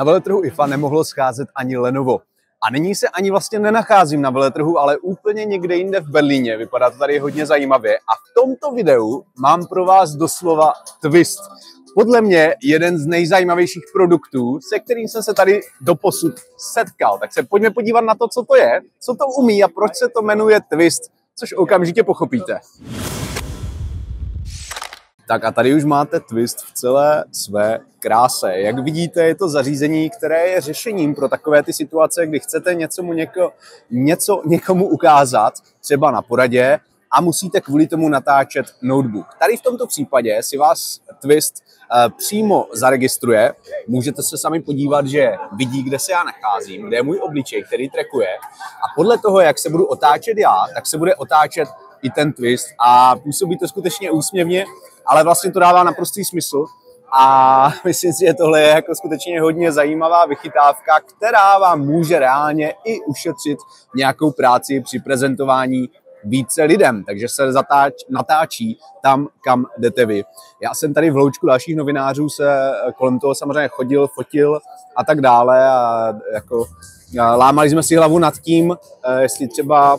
Na veletrhu IFA nemohlo scházet ani Lenovo. A nyní se ani vlastně nenacházím na veletrhu, ale úplně někde jinde v Berlíně. Vypadá to tady hodně zajímavě. A v tomto videu mám pro vás doslova twist. Podle mě jeden z nejzajímavějších produktů, se kterým jsem se tady doposud setkal. Tak se pojďme podívat na to, co to je, co to umí a proč se to jmenuje Twist, což okamžitě pochopíte. Tak a tady už máte Twist v celé své kráse. Jak vidíte, je to zařízení, které je řešením pro takové ty situace, kdy chcete něco, mu něko, něco někomu ukázat, třeba na poradě, a musíte kvůli tomu natáčet notebook. Tady v tomto případě si vás Twist uh, přímo zaregistruje. Můžete se sami podívat, že vidí, kde se já nacházím, kde je můj obličej, který trackuje. A podle toho, jak se budu otáčet já, tak se bude otáčet i ten twist a působí to skutečně úsměvně, ale vlastně to dává naprostý smysl a myslím si, že tohle je jako skutečně hodně zajímavá vychytávka, která vám může reálně i ušetřit nějakou práci při prezentování více lidem, takže se zatáč, natáčí tam, kam jdete vy. Já jsem tady v hloučku dalších novinářů se kolem toho samozřejmě chodil, fotil a tak dále a jako lámali jsme si hlavu nad tím, eh, jestli třeba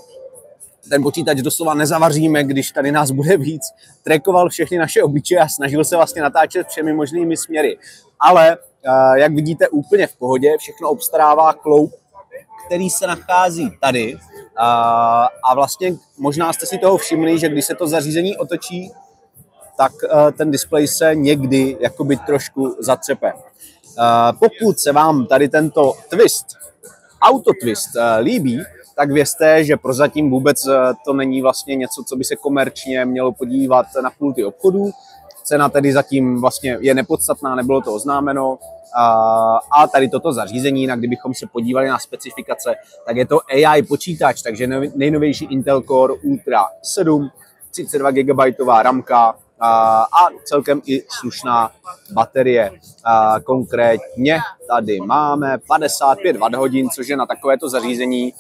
ten počítač doslova nezavaříme, když tady nás bude víc, trekoval všechny naše obličeje a snažil se vlastně natáčet všemi možnými směry. Ale eh, jak vidíte, úplně v pohodě, všechno obstarává kloup, který se nachází tady. A vlastně možná jste si toho všimli, že když se to zařízení otočí, tak eh, ten displej se někdy jakoby trošku zatřepe. Eh, pokud se vám tady tento twist, auto twist líbí, tak vězte, že prozatím vůbec eh, to není vlastně něco, co by se komerčně mělo podívat na pulty obchodů. Cena tedy zatím vlastně je nepodstatná, nebylo to oznámeno. A tady toto zařízení, na kdybychom se podívali na specifikace, tak je to AI počítač, takže nejnovější Intel Core Ultra 7, 32 GB ramka, a celkem i slušná baterie. Konkrétně tady máme 55 Wh, což je na takovéto zařízení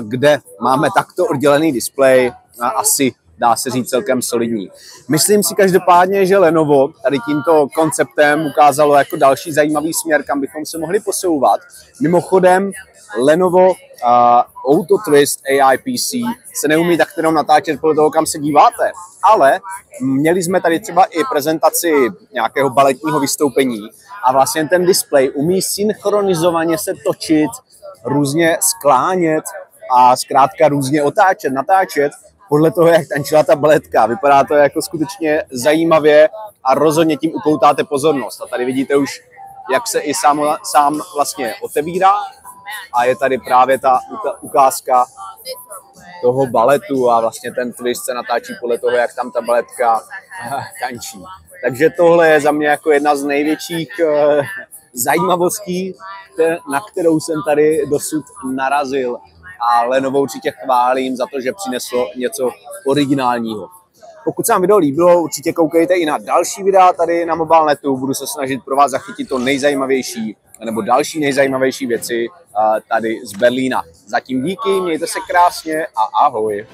kde máme takto oddělený displej, asi dá se říct celkem solidní. Myslím si každopádně, že Lenovo tady tímto konceptem ukázalo jako další zajímavý směr, kam bychom se mohli posouvat. Mimochodem, Lenovo uh, Auto Twist AI PC se neumí tak jenom natáčet podle toho, kam se díváte, ale měli jsme tady třeba i prezentaci nějakého baletního vystoupení a vlastně ten displej umí synchronizovaně se točit, různě sklánět a zkrátka různě otáčet, natáčet podle toho, jak tančila ta baletka. Vypadá to jako skutečně zajímavě a rozhodně tím upoutáte pozornost. A tady vidíte už, jak se i sám, sám vlastně otevírá a je tady právě ta ukázka toho baletu a vlastně ten twist se natáčí podle toho, jak tam ta baletka tančí. Takže tohle je za mě jako jedna z největších eh, zajímavostí, na kterou jsem tady dosud narazil a Lenovo určitě chválím za to, že přineslo něco originálního. Pokud se vám video líbilo, určitě koukejte i na další videa tady na Mobilenetu. Budu se snažit pro vás zachytit to nejzajímavější nebo další nejzajímavější věci tady z Berlína. Zatím díky, mějte se krásně a ahoj.